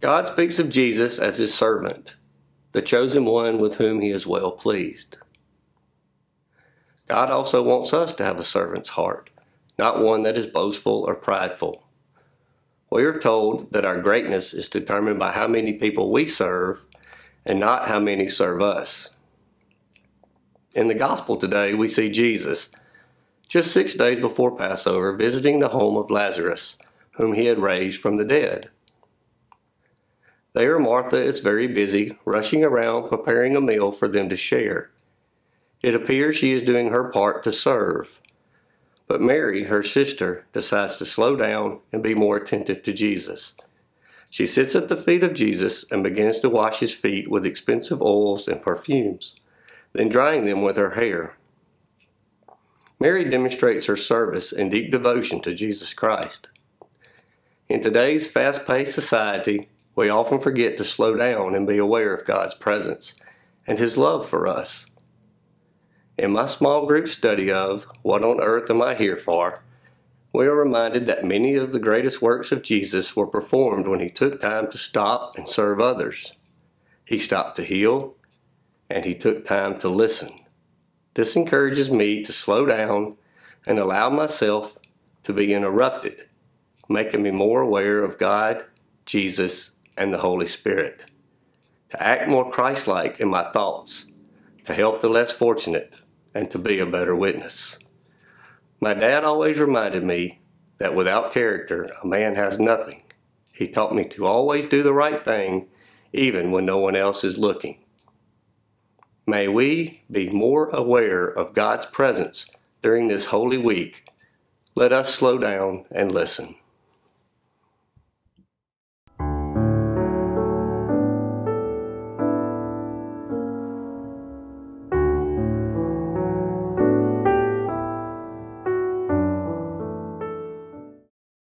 God speaks of Jesus as his servant, the chosen one with whom he is well pleased. God also wants us to have a servant's heart, not one that is boastful or prideful. We are told that our greatness is determined by how many people we serve and not how many serve us. In the gospel today, we see Jesus, just six days before Passover, visiting the home of Lazarus, whom he had raised from the dead. There, Martha is very busy, rushing around preparing a meal for them to share. It appears she is doing her part to serve. But Mary, her sister, decides to slow down and be more attentive to Jesus. She sits at the feet of Jesus and begins to wash his feet with expensive oils and perfumes, then drying them with her hair. Mary demonstrates her service and deep devotion to Jesus Christ. In today's fast paced society, we often forget to slow down and be aware of God's presence and His love for us. In my small group study of What on Earth Am I Here For? we are reminded that many of the greatest works of Jesus were performed when he took time to stop and serve others. He stopped to heal, and he took time to listen. This encourages me to slow down and allow myself to be interrupted, making me more aware of God, Jesus, and the Holy Spirit, to act more Christ like in my thoughts, to help the less fortunate, and to be a better witness. My dad always reminded me that without character, a man has nothing. He taught me to always do the right thing, even when no one else is looking. May we be more aware of God's presence during this holy week. Let us slow down and listen.